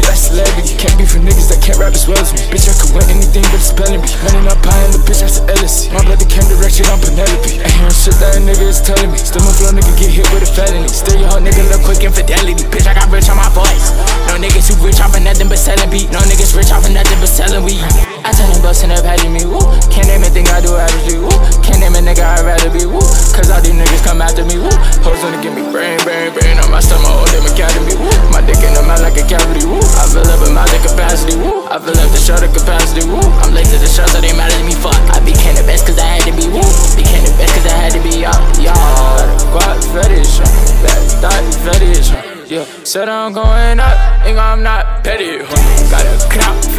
shit like celebrity. Can't be for niggas that can't rap as well as me. Bitch, I could win anything but spelling me. Money up high in the bitch, that's LSC My brother came directed, I'm Penelope. I hearing shit that a nigga is telling me. Still my flow, nigga get hit with a felony. Still your whole nigga look quick infidelity. Bitch, I got rich on my voice. No niggas who rich off of nothing but selling beat. No niggas rich off of nothing but selling weed. I tell them both the patty me in like a cavity, woo. I fill up in my capacity, woo. I fill up the the capacity, woo. I'm late to the show, so they mad at me, fuck. I became the best cause I had to be, woo. Became the best cause I had to be, y'all. Y'all, quad fetish, that thought fetish, yeah. Said I'm going up, think I'm not petty, huh? Got a clout